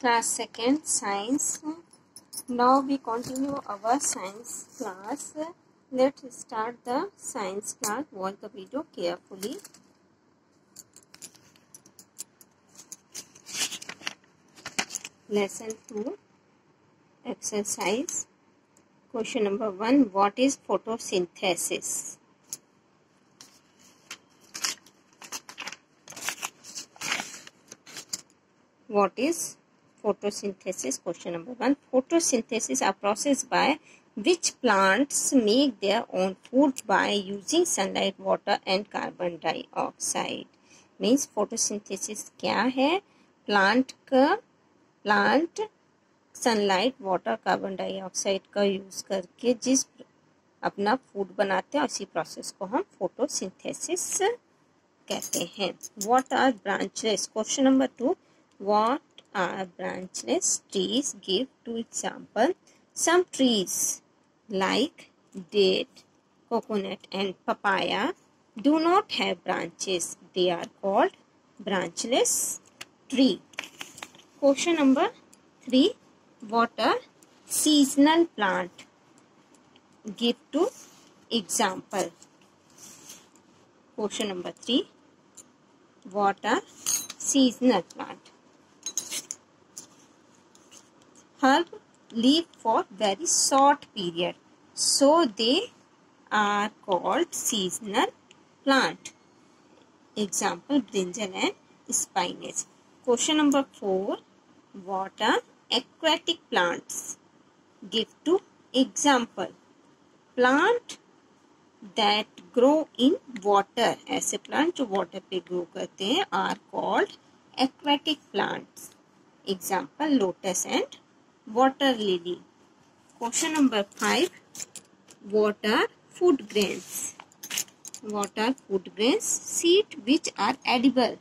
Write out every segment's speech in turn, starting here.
class second science now we continue our science class let's start the science class watch the video carefully lesson 2 exercise question number 1 what is photosynthesis what is photosynthesis question number one photosynthesis a process by which plants make their own food by using sunlight water and carbon dioxide means photosynthesis क्या है plant का plant sunlight water carbon dioxide का use करके जिस अपना food बनाते हैं उसी प्रोसेस को हम फोटोसिंथेसिस कहते हैं what are branches question number two What are branchless trees? Give two example. Some trees like date, coconut and papaya do not have branches. They are called branchless tree. Question number 3. What are seasonal plant? Give two example. Question number 3. What are seasonal plant? herb live for very short period so they are called seasonal plant example brinjal and spinach question number 4 what are aquatic plants give two example plant that grow in water ऐसे plant जो water पे grow करते हैं are called aquatic plants example lotus and water lily question number five water food grains water food grains seeds which are edible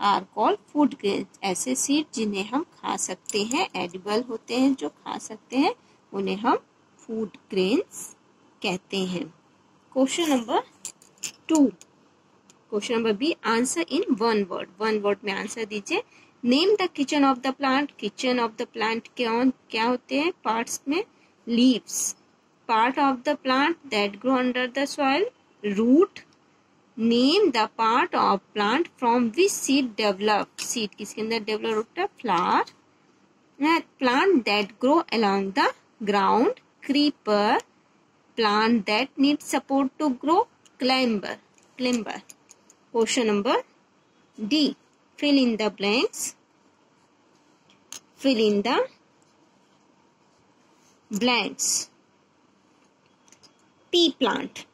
are called food grains ऐसे seed जिन्हें हम खा सकते हैं एडिबल होते हैं, जो खा सकते हैं, उन्हें हम फ़ूड ग्रेन्स कहते हैं। Question number two question number B answer in one word one word में आंसर दीजिए। Name the kitchen of the plant, kitchen of the plant क्या क्या होते हैं? पार्ट्स में leaves. Part of the plant that grow under the soil, root. Name the part of plant from which seed develop. Seed किसके अंदर develop होता है? Flower. Plant that grow along the ground. Creeper. Plant that need support to grow. Climber. Climber. Question number D. Fill in the blanks. Fill in the blanks. Pea plant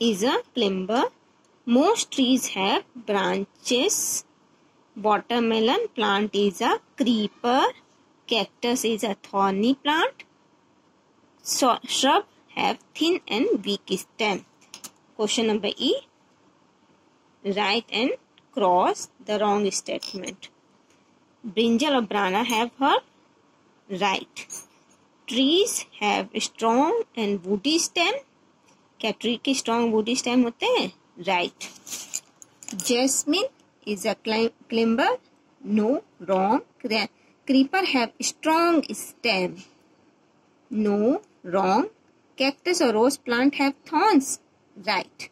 is a climber most trees have branches. Watermelon plant is a creeper. Cactus is a thorny plant. So, shrub have thin and weak stem. Question number e. Write and cross the wrong statement. Brinjal or banana have her right. Trees have strong and woody stem. क्या tree के strong woody stem होते हैं right jasmine is a climber no wrong creeper have strong stem no wrong cactus or rose plant have thorns right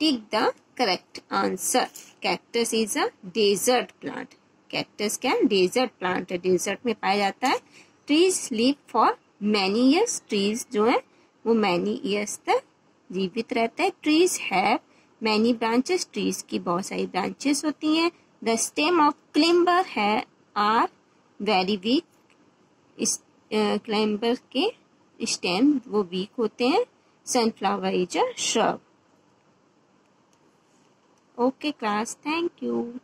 tick the correct answer cactus is a desert plant cactus क्या desert plant है desert में पाया जाता है trees live for many years trees जो है, वो many years तक जीवित रहता है. Trees have many branches trees की बहुत सारी ब्रांचेस होती हैं. द स्टेम ऑफ़ क्लिम्बर है आर वेरी वीक इस क्लाइंबर के स्टेम वो वीक होते हैं. Sunflower is a shrub Okay class, thank you.